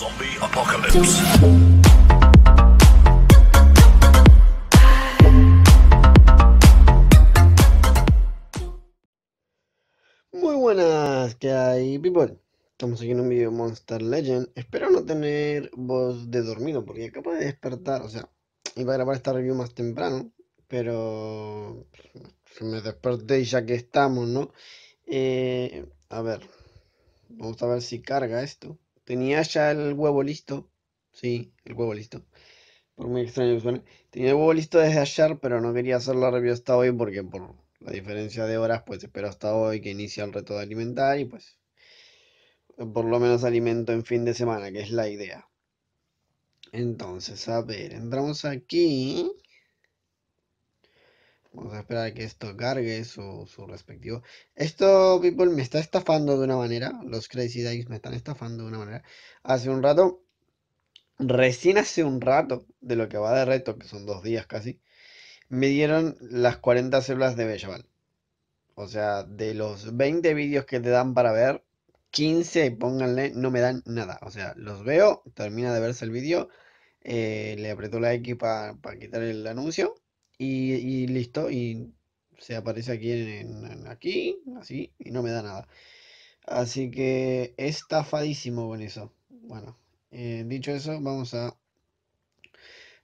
Zombie apocalypse. Muy buenas, ¿qué hay, people? Estamos aquí en un video de Monster Legend. Espero no tener voz de dormido porque acabo de despertar. O sea, iba a grabar esta review más temprano, pero me desperté y ya que estamos, ¿no? Eh, a ver, vamos a ver si carga esto. Tenía ya el huevo listo. Sí, el huevo listo. Por muy extraño que suene. Tenía el huevo listo desde ayer, pero no quería hacer la review hasta hoy porque por la diferencia de horas, pues espero hasta hoy que inicie el reto de alimentar y pues por lo menos alimento en fin de semana, que es la idea. Entonces, a ver, entramos aquí. Vamos a esperar a que esto cargue su, su respectivo. Esto, people, me está estafando de una manera. Los Crazy Dice me están estafando de una manera. Hace un rato, recién hace un rato de lo que va de reto, que son dos días casi, me dieron las 40 células de Bellaval. O sea, de los 20 vídeos que te dan para ver, 15, pónganle, no me dan nada. O sea, los veo, termina de verse el vídeo, eh, le aprieto la X para quitar el anuncio y, listo. Y se aparece aquí, en, aquí, así, y no me da nada. Así que estafadísimo con eso. Bueno, eh, dicho eso, vamos a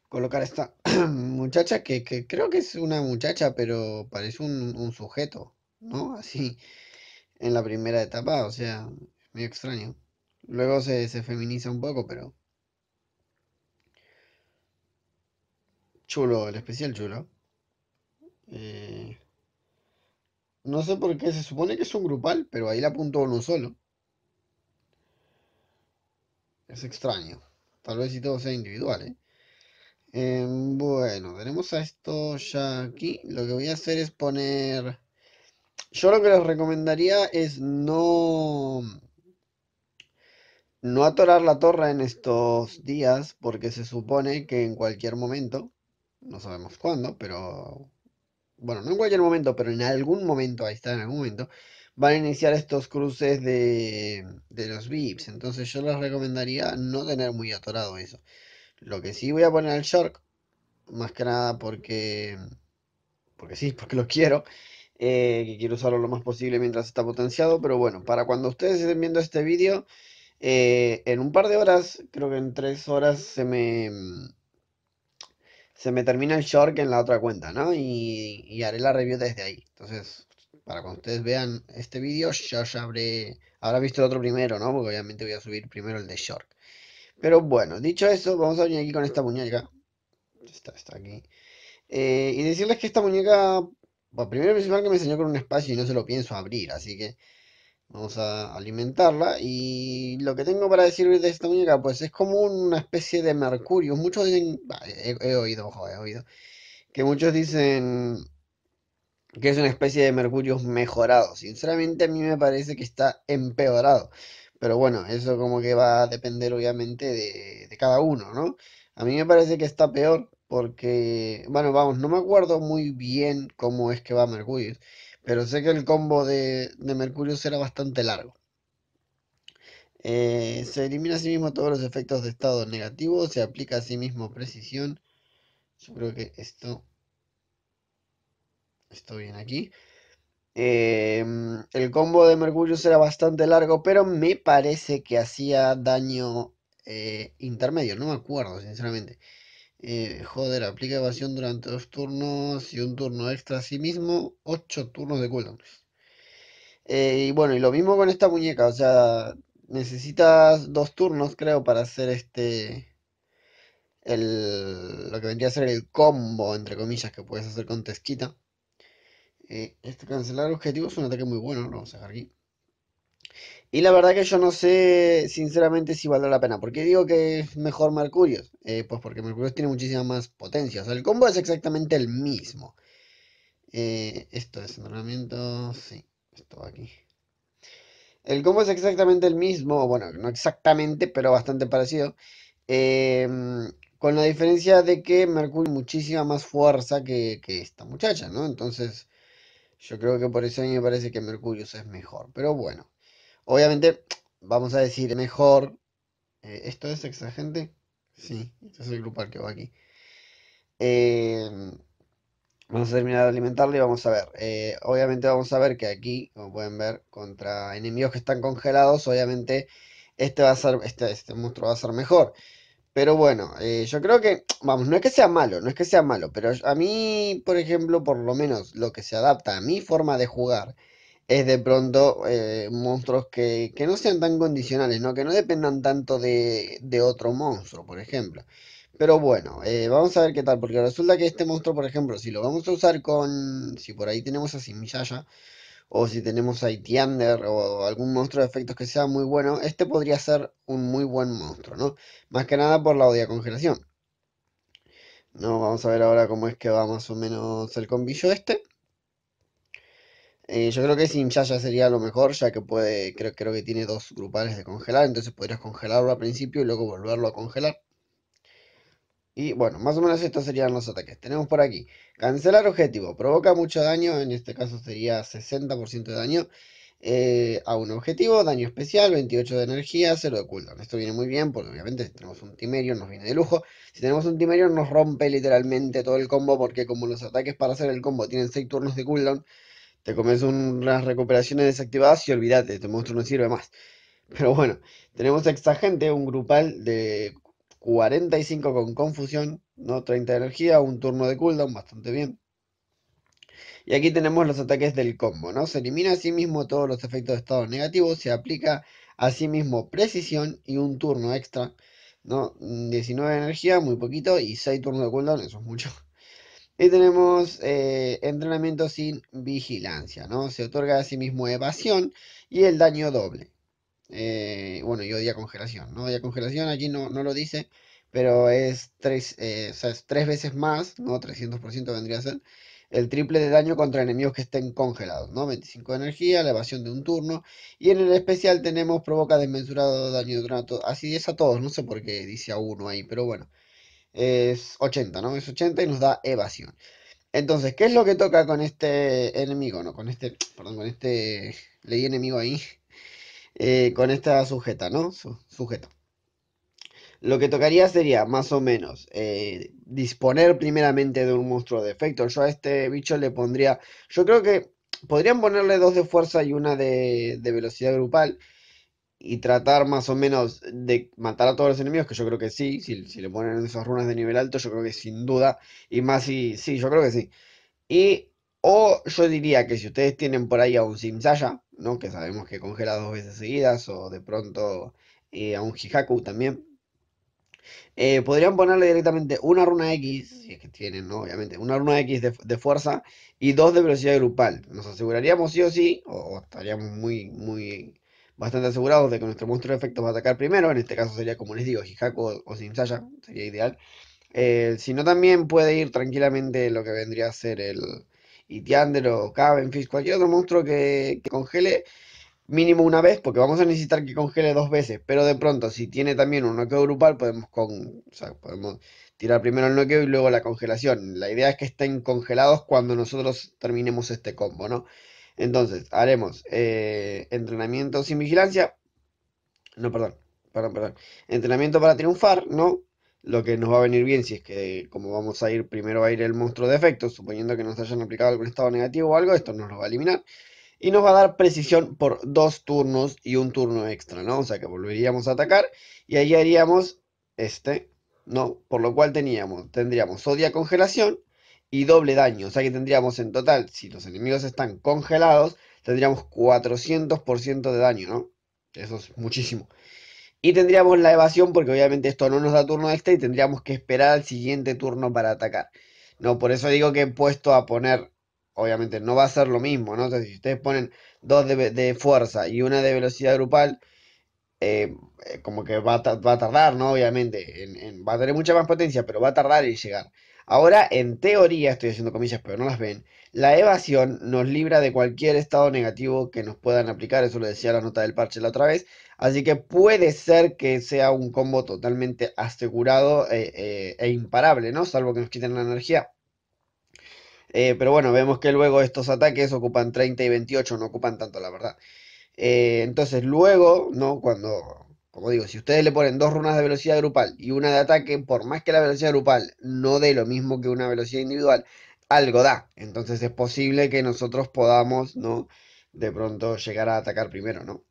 colocar esta muchacha que, que creo que es una muchacha, pero parece un, un sujeto, ¿no? Así en la primera etapa, o sea, medio extraño. Luego se, se feminiza un poco, pero chulo, el especial chulo. Eh, no sé por qué, se supone que es un grupal, pero ahí la apuntó uno solo. Es extraño. Tal vez si todo sea individual, ¿eh? Eh, bueno, tenemos a esto ya aquí. Lo que voy a hacer es poner... Yo lo que les recomendaría es no... No atorar la torre en estos días, porque se supone que en cualquier momento, no sabemos cuándo, pero... Bueno, no en cualquier momento, pero en algún momento, ahí está, en algún momento, van a iniciar estos cruces de, de los VIPs. Entonces yo les recomendaría no tener muy atorado eso. Lo que sí voy a poner al Shark, más que nada porque, porque sí, porque lo quiero, eh, que quiero usarlo lo más posible mientras está potenciado, pero bueno, para cuando ustedes estén viendo este vídeo, eh, en un par de horas, creo que en tres horas se me, se me termina el Shark en la otra cuenta, ¿no? Y, y haré la review desde ahí. Entonces, para cuando ustedes vean este vídeo, yo ya habré, habrá visto el otro primero, ¿no? Porque obviamente voy a subir primero el de Shark. Pero bueno, dicho eso, vamos a venir aquí con esta muñeca. Está, está aquí. Eh, y decirles que esta muñeca, bueno, primero principal que me enseñó con un espacio y no se lo pienso abrir, así que vamos a alimentarla. Y lo que tengo para decir de esta muñeca, pues es como una especie de mercurio. Muchos dicen, he, oído, ojo, he oído, que muchos dicen que es una especie de mercurio mejorado. Sinceramente a mí me parece que está empeorado. Pero bueno, eso como que va a depender obviamente de, de cada uno, ¿no? A mí me parece que está peor porque, bueno, vamos, no me acuerdo muy bien cómo es que va Mercurius, pero sé que el combo de, de Mercurius era bastante largo. Eh, se elimina a sí mismo todos los efectos de estado negativo, se aplica a sí mismo precisión. Yo creo que esto, esto viene aquí. Eh, el combo de Mercurius era bastante largo, pero me parece que hacía daño eh, intermedio, no me acuerdo, sinceramente. Eh, joder, aplica evasión durante dos turnos y un turno extra a sí mismo, ocho turnos de cooldown. Eh, y bueno, y lo mismo con esta muñeca, o sea, necesitas dos turnos, creo, para hacer este, el, lo que vendría a ser el combo, entre comillas, que puedes hacer con Tesquita. Eh, este cancelar objetivo es un ataque muy bueno, lo vamos a dejar aquí. Y la verdad que yo no sé, sinceramente, si vale la pena. ¿Por qué digo que es mejor Mercurius? Eh, pues porque Mercurius tiene muchísima más potencia. O sea, el combo es exactamente el mismo. Eh, esto es entrenamiento. Sí, esto aquí. El combo es exactamente el mismo. Bueno, no exactamente, pero bastante parecido. Em, con la diferencia de que Mercurius tiene muchísima más fuerza que, que esta muchacha, ¿no? Entonces, yo creo que por eso a mí me parece que Mercurius es mejor. Pero bueno. Obviamente, vamos a decir mejor Eh, ¿esto es exagente? Sí, este es el grupal que va aquí. Eh, vamos a terminar de alimentarlo y vamos a ver. Eh, obviamente vamos a ver que aquí, como pueden ver, contra enemigos que están congelados, obviamente este va a ser, este, este monstruo va a ser mejor. Pero bueno, yo creo que, vamos, no es que sea malo, no es que sea malo, pero a mí, por ejemplo, por lo menos lo que se adapta a mi forma de jugar es de pronto eh, monstruos que, no sean tan condicionales, ¿no? Que no dependan tanto de, otro monstruo, por ejemplo. Pero bueno, eh, vamos a ver qué tal, porque resulta que este monstruo, por ejemplo, si lo vamos a usar con... Si por ahí tenemos a Simishaya, o si tenemos a Itiander, o algún monstruo de efectos que sea muy bueno, este podría ser un muy buen monstruo, ¿no? Más que nada por la odia congelación. No, vamos a ver ahora cómo es que va más o menos el combillo este. Eh, yo creo que Simshaya sería lo mejor, ya que puede, creo, creo que tiene dos grupales de congelar, entonces podrías congelarlo al principio y luego volverlo a congelar. Y bueno, más o menos estos serían los ataques. Tenemos por aquí, cancelar objetivo, provoca mucho daño, en este caso sería 60% de daño eh, a un objetivo, daño especial, 28 de energía, 0 de cooldown. Esto viene muy bien porque obviamente si tenemos un Timerion nos viene de lujo. Si tenemos un Timerion nos rompe literalmente todo el combo porque como los ataques para hacer el combo tienen 6 turnos de cooldown, te comes unas recuperaciones desactivadas y olvídate, este monstruo no sirve más. Pero bueno, tenemos Exagente, un grupal de 45 con confusión, ¿no? 30 de energía, un turno de cooldown, bastante bien. Y aquí tenemos los ataques del combo, ¿no? Se elimina a sí mismo todos los efectos de estado negativos, se aplica a sí mismo precisión y un turno extra, ¿no? 19 de energía, muy poquito, y 6 turnos de cooldown, eso es mucho. Y tenemos eh, entrenamiento sin vigilancia, ¿no? Se otorga a sí mismo evasión y el daño doble. Eh, bueno, y odia congelación, ¿no? Odia congelación, aquí no, no lo dice, pero es tres, eh, es tres veces más, ¿no? 300% vendría a ser. El triple de daño contra enemigos que estén congelados, ¿no? 25 de energía, la evasión de un turno. Y en el especial tenemos provoca desmensurado daño durante... Así es a todos, no sé por qué dice a uno ahí, pero bueno es 80, ¿no? Es 80 y nos da evasión. Entonces, ¿qué es lo que toca con este enemigo? No, con este, perdón, con este, leí enemigo ahí, eh, con esta sujeta, ¿no? sujeto. Lo que tocaría sería, más o menos, eh, disponer primeramente de un monstruo de efecto. Yo a este bicho le pondría, yo creo que podrían ponerle dos de fuerza y una de, de velocidad grupal y tratar más o menos de matar a todos los enemigos, que yo creo que sí, si, le ponen esas runas de nivel alto, yo creo que sin duda, y más si, sí, yo creo que sí. Y, o yo diría que si ustedes tienen por ahí a un Simsaya, ¿no? Que sabemos que congela dos veces seguidas, o de pronto eh, a un Hihaku también, eh, podrían ponerle directamente una runa X, si es que tienen, ¿no? Obviamente, una runa X de, fuerza y dos de velocidad grupal. Nos aseguraríamos sí o sí, o estaríamos muy, muy bastante asegurados de que nuestro monstruo de efectos va a atacar primero. En este caso sería, como les digo, Hijaku o, Simsaya, sería ideal. Eh, si no, también puede ir tranquilamente lo que vendría a ser el Itiander o Cavenfish, cualquier otro monstruo que, congele mínimo una vez, porque vamos a necesitar que congele dos veces, pero de pronto si tiene también un noqueo grupal, podemos, con, podemos tirar primero el noqueo y luego la congelación. La idea es que estén congelados cuando nosotros terminemos este combo, ¿no? Entonces, haremos eh, entrenamiento sin vigilancia. No, perdón, perdón, perdón. Entrenamiento para triunfar, ¿no? Lo que nos va a venir bien si es que, como vamos a ir, primero va a ir el monstruo de efectos, suponiendo que nos hayan aplicado algún estado negativo o algo, esto nos lo va a eliminar. Y nos va a dar precisión por dos turnos y un turno extra, ¿no? O sea que volveríamos a atacar y ahí haríamos este, ¿no? Por lo cual teníamos, tendríamos odia congelación y doble daño. O sea que tendríamos en total, si los enemigos están congelados, tendríamos 400% de daño, ¿no? Eso es muchísimo. Y tendríamos la evasión porque obviamente esto no nos da turno extra y tendríamos que esperar al siguiente turno para atacar. No, por eso digo que he puesto a poner, obviamente no va a ser lo mismo, ¿no? Entonces, si ustedes ponen dos de, fuerza y una de velocidad grupal, eh, eh, como que va a, tardar, ¿no? Obviamente, va a tener mucha más potencia, pero va a tardar en llegar. Ahora, en teoría, estoy haciendo comillas, pero no las ven, la evasión nos libra de cualquier estado negativo que nos puedan aplicar, eso lo decía la nota del parche la otra vez, así que puede ser que sea un combo totalmente asegurado eh, eh, e imparable, ¿no? Salvo que nos quiten la energía. Eh, pero bueno, vemos que luego estos ataques ocupan 30 y 28, no ocupan tanto, la verdad. entonces luego, ¿no? Cuando como digo, si ustedes le ponen dos runas de velocidad grupal y una de ataque, por más que la velocidad grupal no dé lo mismo que una velocidad individual, algo da. Entonces es posible que nosotros podamos, ¿no? De pronto llegar a atacar primero, ¿no?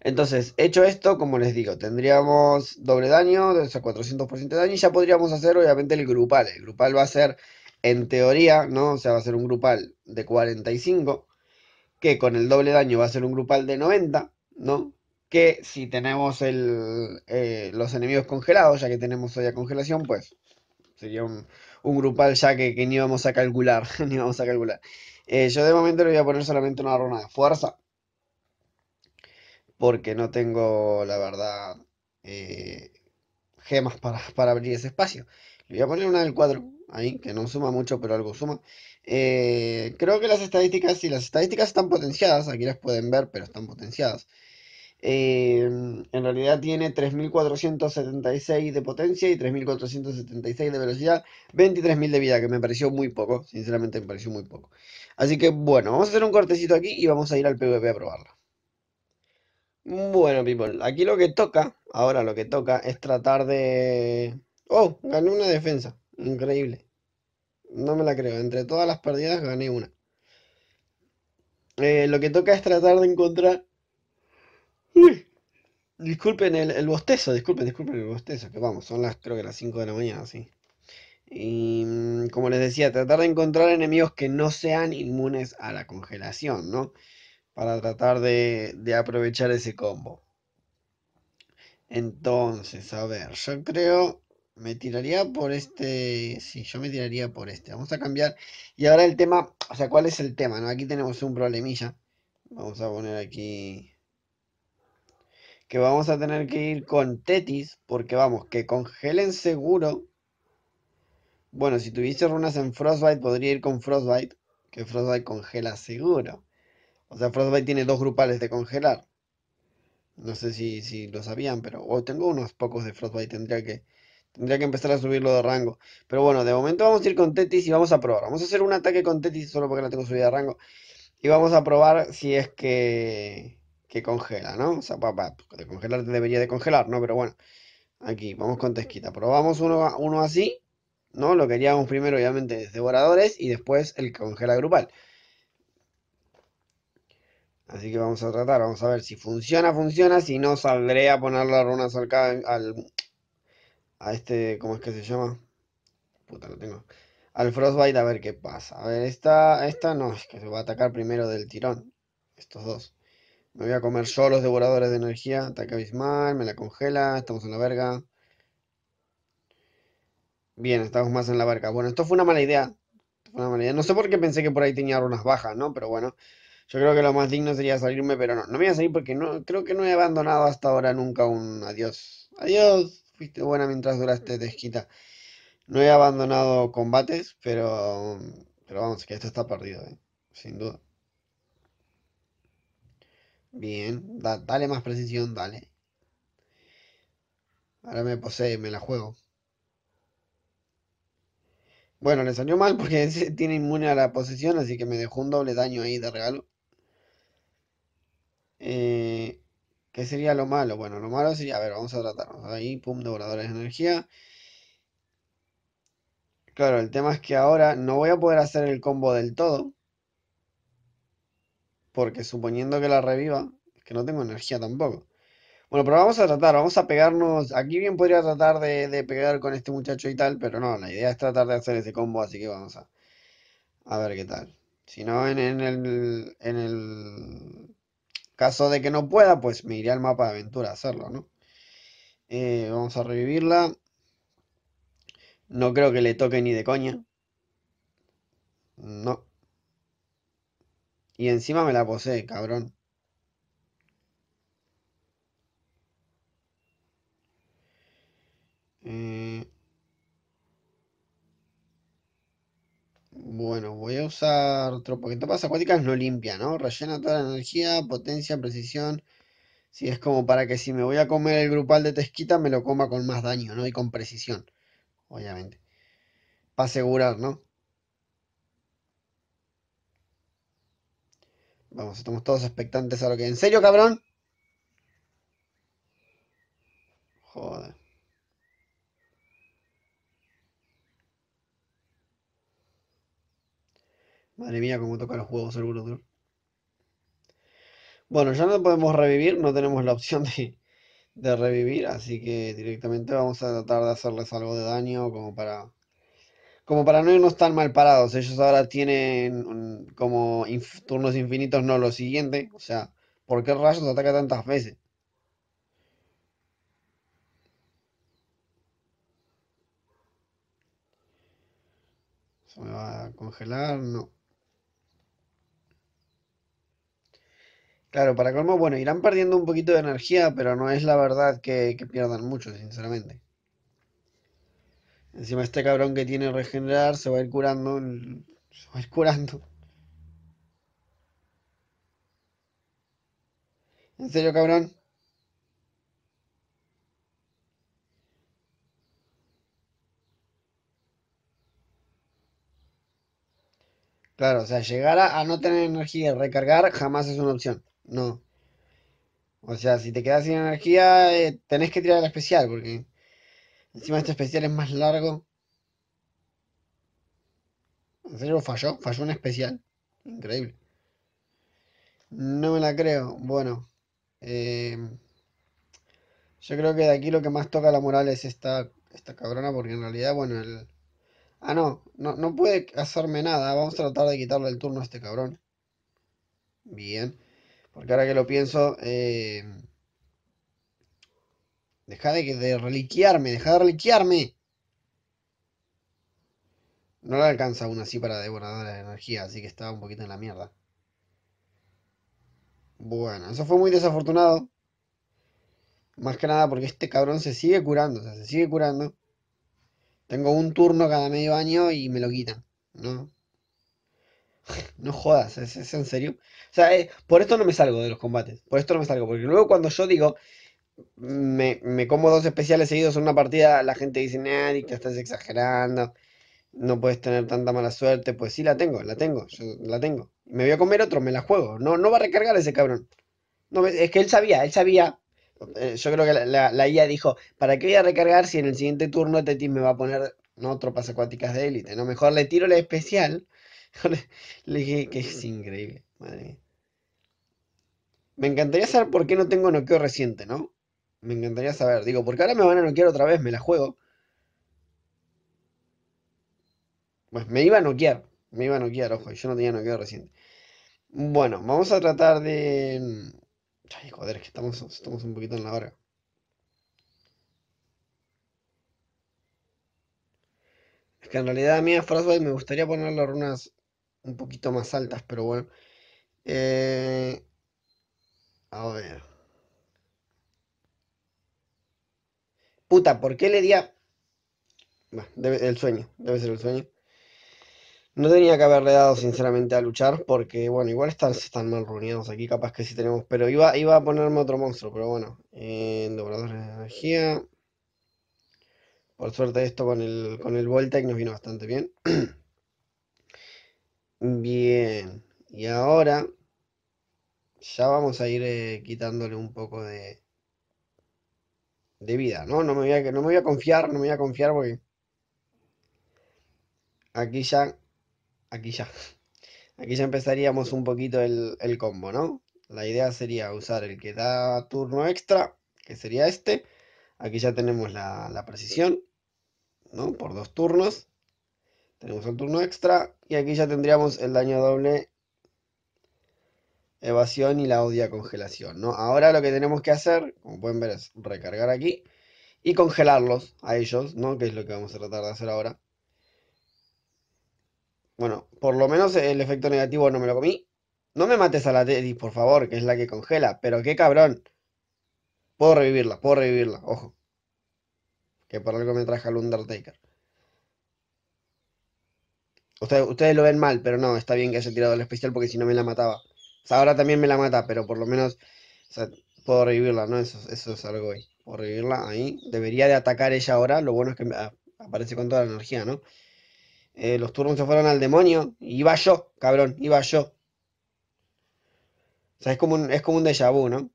Entonces, hecho esto, como les digo, tendríamos doble daño, o sea, 400% de daño, y ya podríamos hacer, obviamente, el grupal. El grupal va a ser, en teoría, ¿no? O sea, va a ser un grupal de 45, que con el doble daño va a ser un grupal de 90, ¿no? Que si tenemos eh, los enemigos congelados, ya que tenemos hoy a congelación, pues sería un, grupal ya que, ni vamos a calcular, ni vamos a calcular. Eh, yo de momento le voy a poner solamente una runa de fuerza porque no tengo, la verdad, eh, gemas para, abrir ese espacio. Le voy a poner una del cuadro, ahí, que no suma mucho, pero algo suma. Creo que las estadísticas, sí, las estadísticas están potenciadas, aquí las pueden ver, pero están potenciadas. Eh, en realidad tiene 3476 de potencia y 3476 de velocidad, 23.000 de vida, que me pareció muy poco, sinceramente me pareció muy poco. Así que bueno, vamos a hacer un cortecito aquí y vamos a ir al PvP a probarlo. Bueno, people, aquí lo que toca, ahora lo que toca es tratar de... Oh, gané una defensa, increíble. No me la creo, entre todas las perdidas gané una. Eh, lo que toca es tratar de encontrar... Disculpen el, el, bostezo, disculpen, disculpen el bostezo, que vamos, son las, creo que las 5 de la mañana, sí. Y mm, como les decía, tratar de encontrar enemigos que no sean inmunes a la congelación, ¿no? para tratar de, aprovechar ese combo. Entonces, a ver, yo creo, me tiraría por este, sí, yo me tiraría por este. Vamos a cambiar. Y ahora el tema, o sea, ¿cuál es el tema? No? Aquí tenemos un problemilla. Vamos a poner aquí que vamos a tener que ir con Tetis, porque vamos, que congelen seguro. Bueno, si tuviese runas en Frostbite, podría ir con Frostbite, que Frostbite congela seguro. O sea, Frostbite tiene dos grupales de congelar. No sé si, si lo sabían, pero... O tengo unos pocos de Frostbite, tendría que... Tendría que empezar a subirlo de rango. Pero bueno, de momento vamos a ir con Tetis y vamos a probar. Vamos a hacer un ataque con Tetis solo porque no tengo subida de rango. Y vamos a probar si es que... Que congela, ¿no? O sea, papá, de congelar debería de congelar, ¿no? Pero bueno. Aquí, vamos con Tesquita. Probamos uno, uno así, ¿no? Lo que haríamos primero, obviamente, es devoradores y después el congela grupal. Así que vamos a tratar, vamos a ver si funciona, funciona, si no saldré a poner la runa cerca al, a este, ¿cómo es que se llama? Puta, lo tengo. Al Frostbite a ver qué pasa. A ver, esta, esta no, es que se va a atacar primero del tirón. Estos dos. Me voy a comer yo los devoradores de energía. Ataque abismal, me la congela, estamos en la verga. Bien, estamos más en la verga. Bueno, esto fue una mala idea. Una mala idea. No sé por qué pensé que por ahí tenía runas bajas, ¿no? Pero bueno. Yo creo que lo más digno sería salirme, pero no. No me voy a salir porque no, creo que no he abandonado hasta ahora nunca un adiós. Adiós. Fuiste buena mientras duraste desquita. No he abandonado combates, pero, pero vamos, que esto está perdido, ¿eh? sin duda. Bien, dale más precisión, dale. Ahora me posee, me la juego. Bueno, le salió mal porque tiene inmune a la posesión, así que me dejó un doble daño ahí de regalo. Eh, ¿Qué sería lo malo? Bueno, lo malo sería, a ver, vamos a tratarnos. Ahí, pum, devoradores de energía. Claro, el tema es que ahora no voy a poder hacer el combo del todo. Porque suponiendo que la reviva, es que no tengo energía tampoco. Bueno, pero vamos a tratar, vamos a pegarnos. Aquí bien podría tratar de, pegar con este muchacho y tal, pero no, la idea es tratar de hacer ese combo, así que vamos a, a ver qué tal. Si no, en, el, en el Caso de que no pueda, pues me iré al mapa de aventura a hacerlo, ¿no? Eh, vamos a revivirla. No creo que le toque ni de coña. No. Y encima me la posee, cabrón. Eh, Bueno, voy a usar otro porque topas acuáticas no limpia, ¿no? Rellena toda la energía, potencia, precisión. Sí, es como para que si me voy a comer el grupal de tesquita me lo coma con más daño, ¿no? Y con precisión, obviamente. Para asegurar, ¿no? Vamos, estamos todos expectantes a lo que... ¿En serio, cabrón? Joder. Madre mía, cómo toca los juegos el Brutal. Bueno, ya no podemos revivir, no tenemos la opción de, de revivir, así que directamente vamos a tratar de hacerles algo de daño como para como para no irnos tan mal parados. Ellos ahora tienen como turnos infinitos, no lo siguiente. O sea, ¿por qué rayos ataca tantas veces? ¿Se me va a congelar? No. Claro, para colmo, bueno, irán perdiendo un poquito de energía, pero no es la verdad que pierdan mucho, sinceramente. Encima este cabrón que tiene regenerar se va a ir curando. Se va a ir curando. ¿En serio, cabrón? Claro, o sea, llegar a, no tener energía y recargar jamás es una opción. No. O sea, si te quedas sin energía, eh, tenés que tirar el especial, porque encima este especial es más largo. ¿En falló? Falló un especial. Increíble. No me la creo. Bueno. Eh, yo creo que de aquí lo que más toca la moral es esta, esta cabrona, porque en realidad, bueno, el... Ah, no, no, no puede hacerme nada. Vamos a tratar de quitarle el turno a este cabrón. Bien. Porque ahora que lo pienso, eh... deja de, de reliquiarme, deja de reliquiarme. No le alcanza aún así para devoradora de energía, así que estaba un poquito en la mierda. Bueno, eso fue muy desafortunado. Más que nada porque este cabrón se sigue curando, o sea, se sigue curando. Tengo un turno cada medio año y me lo quitan, ¿no? No jodas, ¿es, en serio? O sea, eh, por esto no me salgo de los combates, por esto no me salgo, porque luego cuando yo digo, me, me como dos especiales seguidos en una partida, la gente dice, nah, que estás exagerando no puedes tener tanta mala suerte. Pues sí, la tengo, la tengo, yo la tengo. Me voy a comer otro, me la juego. No, no va a recargar ese cabrón. No, es que él sabía, él sabía. Eh, yo creo que la, la, IA dijo, ¿para qué voy a recargar si en el siguiente turno Tetis me va a poner no tropas acuáticas de élite? No, mejor le tiro la especial. le dije que es increíble, madre mía. Me encantaría saber por qué no tengo noqueo reciente, ¿no? Me encantaría saber. Digo, porque ahora me van a noquear otra vez, me la juego. Pues me iba a noquear. Me iba a noquear, ojo. Yo no tenía noqueo reciente. Bueno, vamos a tratar de... Ay, joder, es que estamos, estamos un poquito en la hora. Es que en realidad a mí a Frostbite me gustaría poner las runas un poquito más altas, pero bueno. Eh... A ver. Puta, ¿por qué le di a... Debe, el sueño, debe ser el sueño. No tenía que haberle dado sinceramente a luchar porque, bueno, igual están, están mal reunidos aquí, capaz que sí tenemos, pero iba, iba a ponerme otro monstruo, pero bueno, eh, doblador de energía. Por suerte esto con el, con el Voltec nos vino bastante bien. Bien, y ahora ya vamos a ir eh, quitándole un poco de, de vida, ¿no? No me, voy a, no me voy a confiar, no me voy a confiar porque aquí ya aquí ya. Aquí ya empezaríamos un poquito el, combo, ¿no? La idea sería usar el que da turno extra, que sería este. Aquí ya tenemos la, precisión, ¿no? Por dos turnos. Tenemos el turno extra. Y aquí ya tendríamos el daño doble, evasión y la odia congelación, ¿no? Ahora lo que tenemos que hacer, como pueden ver, es recargar aquí y congelarlos a ellos, ¿no? Que es lo que vamos a tratar de hacer ahora. Bueno, por lo menos el efecto negativo no me lo comí. No me mates a la Teddy, por favor, que es la que congela. Pero qué cabrón. Puedo revivirla, puedo revivirla, ojo. Que por algo me traje al Undertaker. Ustedes, ustedes lo ven mal, pero no, está bien que haya tirado el especial porque si no me la mataba. Sea, ahora también me la mata, pero por lo menos puedo revivirla, ¿no? Eso, eso es algo ahí. Puedo revivirla ahí. Debería de atacar ella ahora. Lo bueno es que aparece con toda la energía, ¿no? Eh, los turnos se fueron al demonio. Iba yo, cabrón, iba yo. O sea, es como un, es como un déjà vu, ¿no?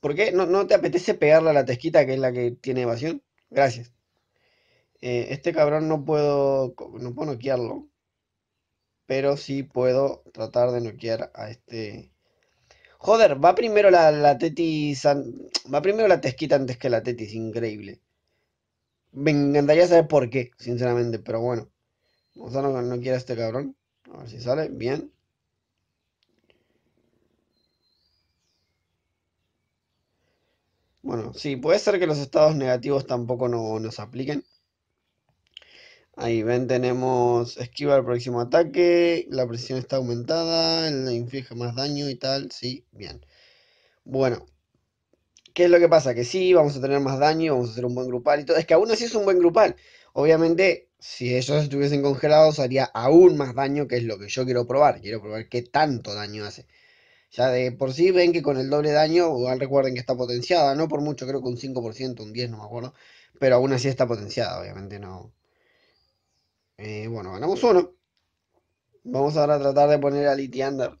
¿Por qué? ¿No, no te apetece pegarle a la tesquita que es la que tiene evasión? Gracias. Eh, este cabrón no puedo, no puedo noquearlo. Pero sí puedo tratar de noquear a este... Joder, va primero la, tetis... Va primero la tesquita antes que la tetis, increíble. Me encantaría saber por qué, sinceramente, pero bueno. Vamos a no, no este cabrón. A ver si sale. Bien. Bueno, sí, puede ser que los estados negativos tampoco no, nos apliquen. Ahí ven, tenemos esquiva el próximo ataque, la presión está aumentada, le inflige más daño y tal, sí, bien. Bueno, ¿qué es lo que pasa? Que sí, vamos a tener más daño, vamos a hacer un buen grupal y todo. Es que aún así es un buen grupal. Obviamente, si ellos estuviesen congelados, haría aún más daño, que es lo que yo quiero probar. Quiero probar qué tanto daño hace. Ya de por sí ven que con el doble daño, igual recuerden que está potenciada, no por mucho, creo que un 5%, un 10, no me acuerdo. Pero aún así está potenciada, obviamente no. Eh, bueno, ganamos uno. Vamos ahora a tratar de poner a Litiander.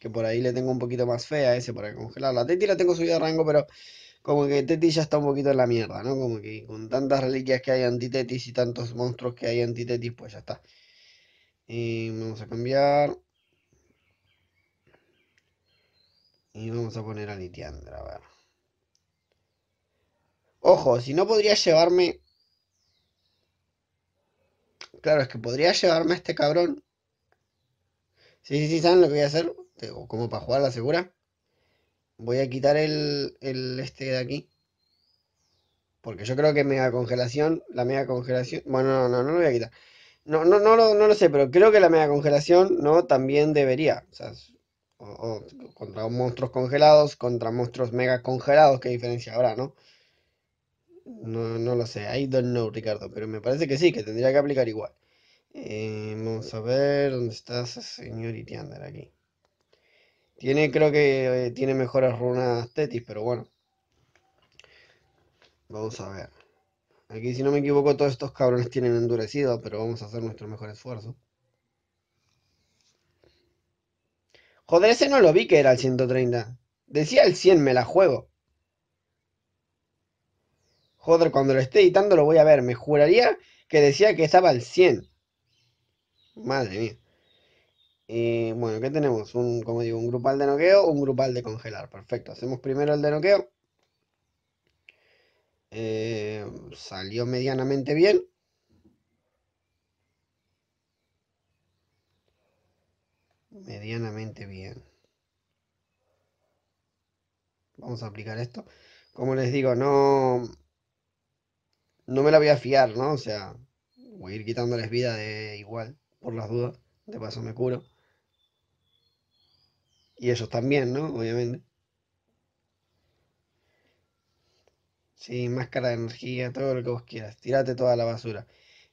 Que por ahí le tengo un poquito más fea ese para congelar. La Teti la tengo subida de rango, pero como que Teti ya está un poquito en la mierda, ¿no? Como que con tantas reliquias que hay anti-Tetis y tantos monstruos que hay anti-Tetis, pues ya está. Y vamos a cambiar. Y vamos a poner a Litiandra, a ver. Ojo, si no podría llevarme... Claro, es que podría llevarme a este cabrón. Sí, sí, sí, ¿saben lo que voy a hacer? Como para jugar la segura. Voy a quitar el, el este de aquí. Porque yo creo que mega congelación, la mega congelación... Bueno, no, no, no lo voy a quitar. No, no, no, lo, no lo sé, pero creo que la mega congelación no también debería. O sea, o, contra monstruos congelados, contra monstruos mega congelados, ¿qué diferencia habrá, no? No, no lo sé, I don't know, Ricardo, pero me parece que sí, que tendría que aplicar igual. Eh, vamos a ver dónde está ese señor Itiander aquí. Tiene, creo que eh, tiene mejores runas Tetis, pero bueno. Vamos a ver. Aquí, si no me equivoco, todos estos cabrones tienen endurecido, pero vamos a hacer nuestro mejor esfuerzo. Joder, ese no lo vi que era el 130. Decía el 100, me la juego. Joder, cuando lo esté editando lo voy a ver. Me juraría que decía que estaba al 100. Madre mía. Bueno, ¿qué tenemos? Un, como digo, un grupal de noqueo, un grupal de congelar. Perfecto. Hacemos primero el de noqueo. Eh, salió medianamente bien. medianamente bien. Vamos a aplicar esto. Como les digo, no, no me la voy a fiar, ¿no? O sea, voy a ir quitándoles vida de igual, por las dudas. De paso me curo. Y ellos también, ¿no? Obviamente. Sí, máscara de energía, todo lo que vos quieras. Tírate toda la basura.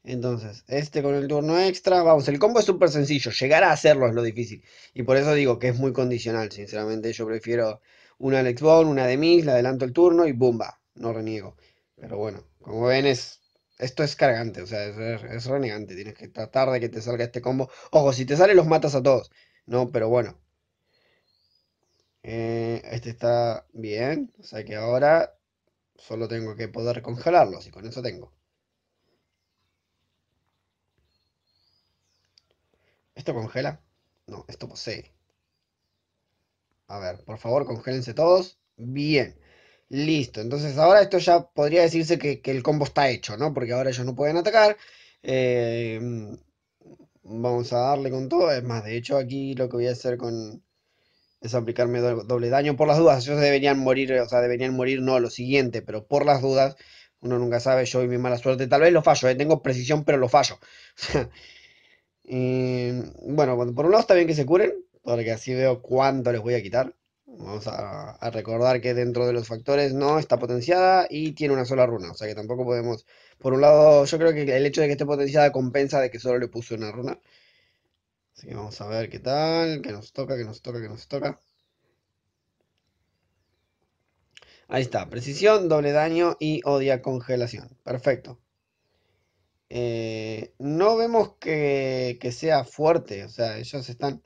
Entonces, este con el turno extra, vamos, el combo es súper sencillo, llegar a hacerlo es lo difícil. Y por eso digo que es muy condicional, sinceramente yo prefiero una Alex Bone, una de Miss, le adelanto el turno y ¡bumba! No reniego. Pero bueno, como ven es... Esto es cargante, o sea, es, renegante, tienes que tratar de que te salga este combo. Ojo, si te sale los matas a todos, ¿no? Pero bueno. Eh, este está bien, o sea que ahora solo tengo que poder congelarlos y con eso tengo. ¿Esto congela? No, esto posee. A ver, por favor, congélense todos. Bien. Listo. Entonces ahora esto ya podría decirse que, el combo está hecho, ¿no? Porque ahora ellos no pueden atacar. Eh, vamos a darle con todo. Es más, de hecho aquí lo que voy a hacer con... Es aplicarme doble daño por las dudas. Ellos deberían morir, o sea, deberían morir no lo siguiente, pero por las dudas, uno nunca sabe, yo y mi mala suerte, tal vez lo fallo, ¿eh? tengo precisión, pero lo fallo. Y bueno, por un lado está bien que se curen, porque así veo cuánto les voy a quitar. Vamos a, recordar que dentro de los factores no está potenciada y tiene una sola runa. O sea que tampoco podemos... Por un lado, yo creo que el hecho de que esté potenciada compensa de que solo le puse una runa. Así que vamos a ver qué tal, qué nos toca, qué nos toca, qué nos toca. Ahí está, precisión, doble daño y odia congelación. Perfecto. Eh, no vemos que, sea fuerte, o sea, ellos están...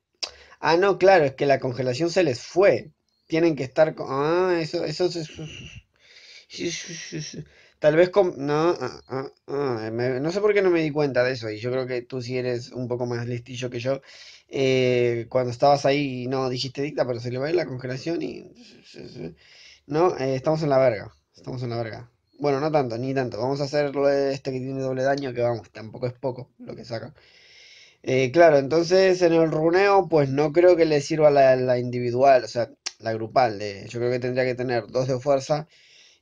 Ah, no, claro, es que la congelación se les fue. Tienen que estar con... Ah, eso, eso, eso, Tal vez con... No, ah, ah, ah, no sé por qué no me di cuenta de eso y yo creo que tú sí eres un poco más listillo que yo. Eh, cuando estabas ahí, no dijiste dicta, pero se le va a ir la congelación y... No, eh, estamos en la verga. Estamos en la verga. Bueno, no tanto, ni tanto. Vamos a hacer este que tiene doble daño, que vamos, tampoco es poco lo que saca. Eh, claro, entonces en el runeo, pues no creo que le sirva la, individual, o sea, la grupal. yo creo que tendría que tener dos de fuerza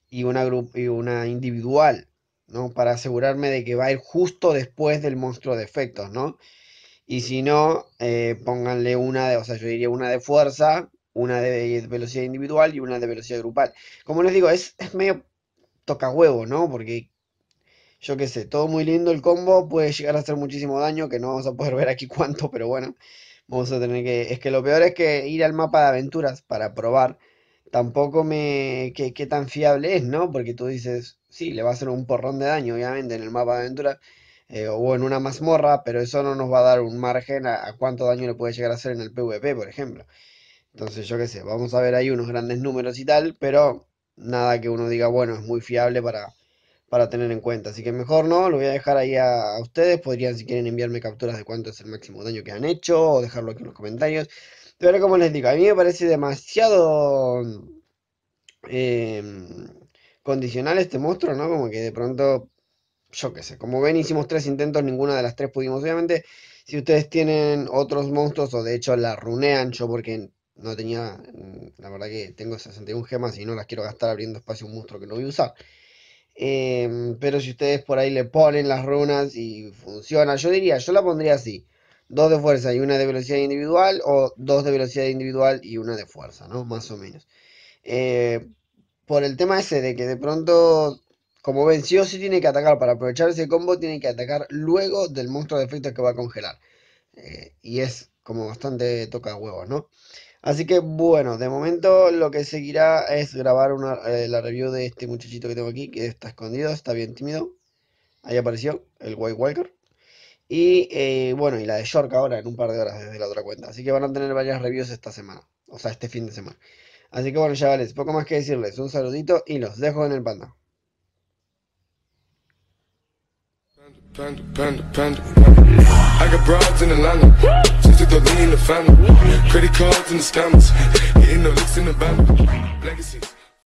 y una, y una individual, ¿no? Para asegurarme de que va a ir justo después del monstruo de efectos, ¿no? Y si no, eh, pónganle una de, o sea, yo diría una de fuerza, una de velocidad individual y una de velocidad grupal. Como les digo, es, es medio toca huevo, ¿no? Porque yo qué sé, todo muy lindo el combo, puede llegar a hacer muchísimo daño, que no vamos a poder ver aquí cuánto, pero bueno, vamos a tener que... Es que lo peor es que ir al mapa de aventuras para probar, tampoco me... qué, tan fiable es, ¿no? Porque tú dices, sí, le va a hacer un porrón de daño, obviamente, en el mapa de aventuras, eh, o en una mazmorra, pero eso no nos va a dar un margen a, a, cuánto daño le puede llegar a hacer en el PvP, por ejemplo. Entonces, yo qué sé, vamos a ver ahí unos grandes números y tal, pero nada que uno diga, bueno, es muy fiable para para tener en cuenta. Así que mejor no, lo voy a dejar ahí a, ustedes. Podrían, si quieren, enviarme capturas de cuánto es el máximo daño que han hecho o dejarlo aquí en los comentarios. Pero como les digo, a mí me parece demasiado em, condicional este monstruo, ¿no? Como que de pronto, yo qué sé, como ven, hicimos tres intentos, ninguna de las tres pudimos. Obviamente, si ustedes tienen otros monstruos o de hecho la runean, yo porque no tenía, la verdad que tengo 61 gemas y no las quiero gastar abriendo espacio a un monstruo que no voy a usar. Em, pero si ustedes por ahí le ponen las runas y funciona, yo diría, yo la pondría así. Dos de fuerza y una de velocidad individual o dos de velocidad individual y una de fuerza, ¿no? Más o menos. Eh, por el tema ese de que de pronto, como venció, sí tiene que atacar. Para aprovechar ese combo tiene que atacar luego del monstruo de efectos que va a congelar. Eh, y es como bastante toca huevos, ¿no? Así que bueno, de momento lo que seguirá es grabar una, eh, la review de este muchachito que tengo aquí, que está escondido, está bien tímido. Ahí apareció el White Walker. Y eh, bueno, y la de Shork ahora en un par de horas desde la otra cuenta. Así que van a tener varias reviews esta semana. O sea, este fin de semana. Así que bueno, chavales, poco más que decirles. Un saludito y los dejo en el panda. Panda, panda, panda. I got broads in Atlanta. Just to throw in the family. Credit cards and the scammers. Hitting the licks in the band. Legacies.